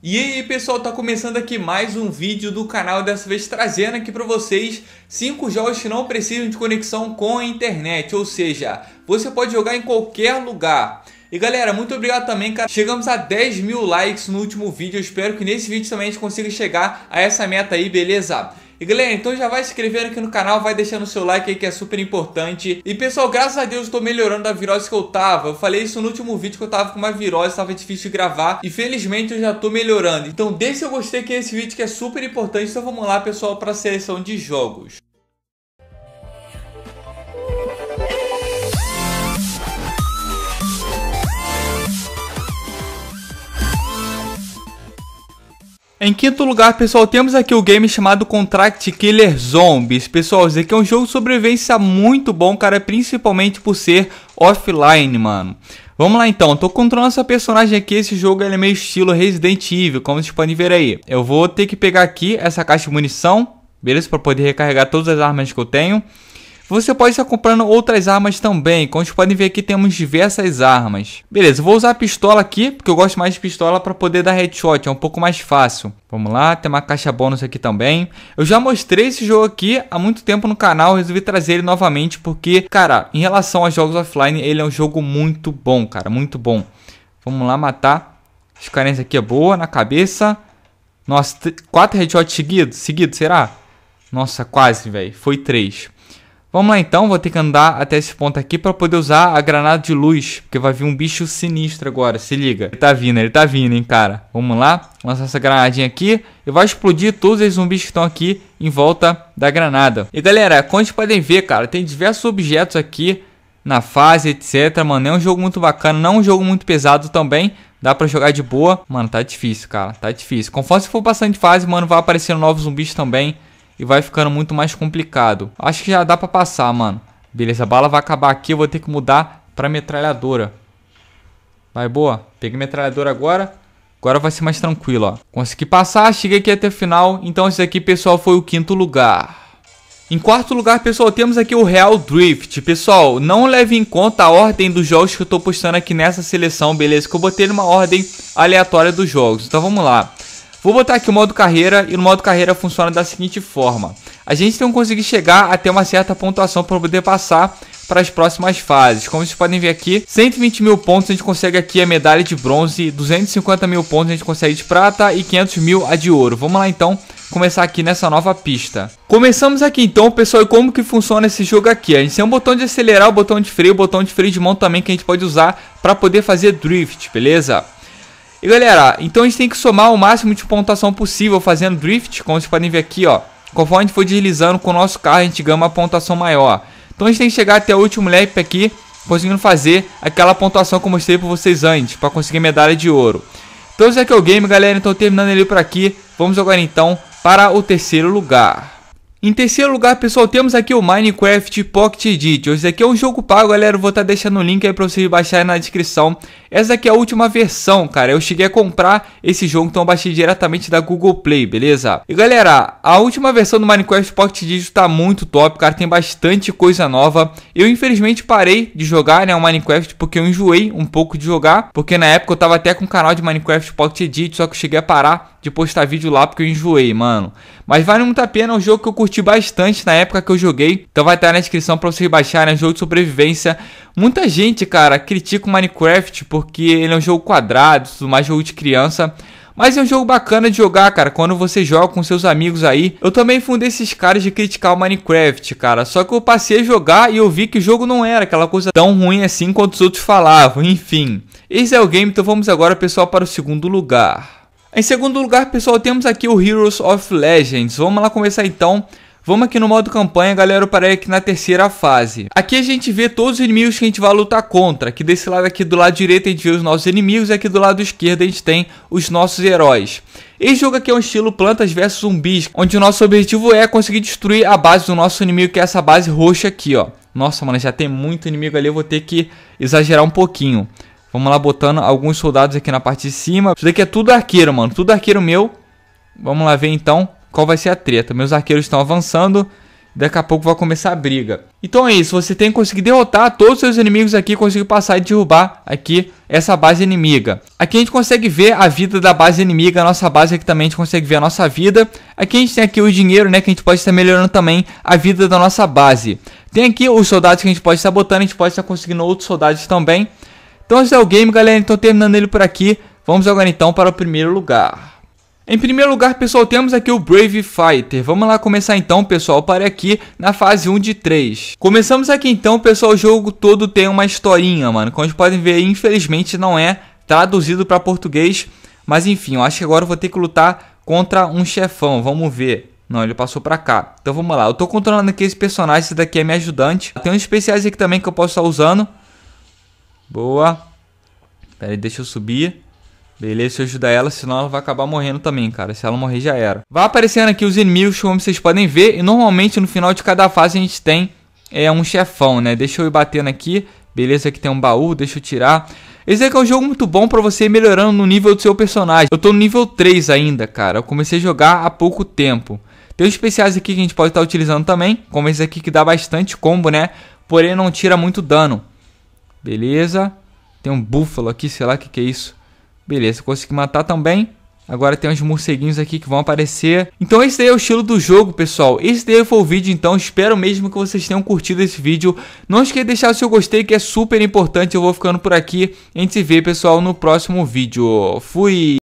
E aí pessoal, tá começando aqui mais um vídeo do canal, dessa vez trazendo aqui para vocês 5 jogos que não precisam de conexão com a internet, ou seja, você pode jogar em qualquer lugar. E galera, muito obrigado também, cara. Chegamos a 10 mil likes no último vídeo, eu espero que nesse vídeo também a gente consiga chegar a essa meta aí, beleza? E galera, então já vai se inscrevendo aqui no canal, vai deixando o seu like aí que é super importante. E pessoal, graças a Deus eu tô melhorando da virose que eu tava. Eu falei isso no último vídeo que eu tava com uma virose, tava difícil de gravar. E felizmente eu já tô melhorando. Então deixa eu gostei aqui nesse vídeo que é super importante. Então vamos lá pessoal para seleção de jogos. Em quinto lugar, pessoal, temos aqui o game chamado Contract Killer Zombies. Pessoal, esse aqui é um jogo de sobrevivência muito bom, cara, principalmente por ser offline, mano. Vamos lá então, tô controlando essa personagem aqui, esse jogo é meio estilo Resident Evil, como vocês podem ver aí. Eu vou ter que pegar aqui essa caixa de munição, beleza? Para poder recarregar todas as armas que eu tenho. Você pode estar comprando outras armas também. Como vocês podem ver aqui, temos diversas armas. Beleza, vou usar a pistola aqui, porque eu gosto mais de pistola para poder dar headshot. É um pouco mais fácil. Vamos lá, tem uma caixa bônus aqui também. Eu já mostrei esse jogo aqui há muito tempo no canal. Resolvi trazer ele novamente, porque, cara, em relação aos jogos offline, ele é um jogo muito bom, cara. Muito bom. Vamos lá matar. As carências aqui é boa, na cabeça. Nossa, quatro headshots seguidos? Seguidos, será? Nossa, quase, velho. Foi três. Vamos lá então, vou ter que andar até esse ponto aqui para poder usar a granada de luz, porque vai vir um bicho sinistro agora, se liga. Ele tá vindo, ele tá vindo, hein, cara. Vamos lá, lançar essa granadinha aqui e vai explodir todos os zumbis que estão aqui em volta da granada. E galera, como vocês podem ver, cara, tem diversos objetos aqui na fase, etc. Mano, é um jogo muito bacana, não é um jogo muito pesado também. Dá pra jogar de boa. Mano, tá difícil, cara, tá difícil. Conforme você for passando de fase, mano, vai aparecendo novos zumbis também e vai ficando muito mais complicado. Acho que já dá pra passar, mano. Beleza, a bala vai acabar aqui, eu vou ter que mudar pra metralhadora. Vai, boa. Peguei metralhadora agora. Agora vai ser mais tranquilo, ó. Consegui passar, cheguei aqui até o final. Então esse aqui, pessoal, foi o quinto lugar. Em quarto lugar, pessoal, temos aqui o Real Drift. Pessoal, não leve em conta a ordem dos jogos que eu tô postando aqui nessa seleção, beleza? Que eu botei numa ordem aleatória dos jogos. Então vamos lá. Vou botar aqui o modo carreira e no modo carreira funciona da seguinte forma. A gente tem que conseguir chegar até uma certa pontuação para poder passar para as próximas fases. Como vocês podem ver aqui, 120 mil pontos a gente consegue aqui a medalha de bronze, 250 mil pontos a gente consegue de prata e 500 mil a de ouro. Vamos lá então começar aqui nessa nova pista. Começamos aqui então, pessoal, e como que funciona esse jogo aqui? A gente tem um botão de acelerar, o botão de freio, o botão de freio de mão também que a gente pode usar para poder fazer drift, beleza? E galera, então a gente tem que somar o máximo de pontuação possível fazendo drift, como vocês podem ver aqui, ó. Conforme a gente for deslizando com o nosso carro, a gente ganha uma pontuação maior. Então a gente tem que chegar até o último lap aqui, conseguindo fazer aquela pontuação que eu mostrei para vocês antes, para conseguir medalha de ouro. Então esse aqui é o game, galera, então terminando ele por aqui, vamos agora então para o terceiro lugar. Em terceiro lugar, pessoal, temos aqui o Minecraft Pocket Edition. Esse aqui é um jogo pago, galera. Eu vou estar tá deixando o link aí para vocês baixarem na descrição. Essa aqui é a última versão, cara. Eu cheguei a comprar esse jogo, então eu baixei diretamente da Google Play, beleza? E galera, a última versão do Minecraft Pocket Edition tá muito top, cara. Tem bastante coisa nova. Eu, infelizmente, parei de jogar, né, o Minecraft, porque eu enjoei um pouco de jogar. Porque na época eu tava até com o canal de Minecraft Pocket Edition, só que eu cheguei a parar de postar vídeo lá porque eu enjoei, mano. Mas vale muito a pena, é um jogo que eu curti bastante na época que eu joguei. Então vai estar na descrição para vocês baixarem, é um jogo de sobrevivência. Muita gente, cara, critica o Minecraft porque ele é um jogo quadrado, tudo mais jogo de criança. Mas é um jogo bacana de jogar, cara, quando você joga com seus amigos aí. Eu também fui um desses caras de criticar o Minecraft, cara. Só que eu passei a jogar e eu vi que o jogo não era aquela coisa tão ruim assim quanto os outros falavam. Enfim, esse é o game, então vamos agora, pessoal, para o segundo lugar. Em segundo lugar, pessoal, temos aqui o Heroes of Legends. Vamos lá começar então. Vamos aqui no modo campanha, galera, eu parei aqui na terceira fase. Aqui a gente vê todos os inimigos que a gente vai lutar contra. Aqui desse lado aqui do lado direito a gente vê os nossos inimigos e aqui do lado esquerdo a gente tem os nossos heróis. Esse jogo aqui é um estilo plantas vs zumbis, onde o nosso objetivo é conseguir destruir a base do nosso inimigo, que é essa base roxa aqui, ó. Nossa, mano, já tem muito inimigo ali, eu vou ter que exagerar um pouquinho. Vamos lá botando alguns soldados aqui na parte de cima. Isso daqui é tudo arqueiro, mano. Tudo arqueiro meu. Vamos lá ver então qual vai ser a treta. Meus arqueiros estão avançando. daqui a pouco vai começar a briga. Então é isso, você tem que conseguir derrotar todos os seus inimigos aqui, conseguir passar e derrubar aqui essa base inimiga. Aqui a gente consegue ver a vida da base inimiga, a nossa base aqui também a gente consegue ver a nossa vida. Aqui a gente tem aqui o dinheiro, né, que a gente pode estar melhorando também a vida da nossa base. Tem aqui os soldados que a gente pode estar botando, a gente pode estar conseguindo outros soldados também. Então esse é o game, galera, então terminando ele por aqui, vamos agora então para o primeiro lugar. Em primeiro lugar, pessoal, temos aqui o Brave Fighter. Vamos lá começar então, pessoal, para aqui na fase 1 de 3. Começamos aqui então, pessoal, o jogo todo tem uma historinha, mano. Como vocês podem ver, infelizmente não é traduzido para português. Mas enfim, eu acho que agora eu vou ter que lutar contra um chefão. Vamos ver. Não, ele passou pra cá. Então vamos lá. Eu tô controlando aqui esse personagem. Esse daqui é meu ajudante. Tem uns especiais aqui também que eu posso estar usando. Boa. Pera aí, deixa eu subir. Beleza, se eu ajudar ela, senão ela vai acabar morrendo também, cara. Se ela morrer, já era. Vai aparecendo aqui os inimigos, como vocês podem ver. E normalmente no final de cada fase a gente tem é, um chefão, né? Deixa eu ir batendo aqui. Beleza, aqui tem um baú, deixa eu tirar. Esse aqui é um jogo muito bom pra você ir melhorando no nível do seu personagem. Eu tô no nível 3 ainda, cara. Eu comecei a jogar há pouco tempo. Tem os especiais aqui que a gente pode estar utilizando também. Como esse aqui que dá bastante combo, né? Porém não tira muito dano. Beleza. Tem um búfalo aqui, sei lá o que, que é isso. Beleza, consegui matar também. Agora tem uns morceguinhos aqui que vão aparecer. Então esse daí é o estilo do jogo, pessoal. Esse daí foi o vídeo, então espero mesmo que vocês tenham curtido esse vídeo. Não esqueça de deixar o seu gostei, que é super importante. Eu vou ficando por aqui. A gente se vê, pessoal, no próximo vídeo. Fui!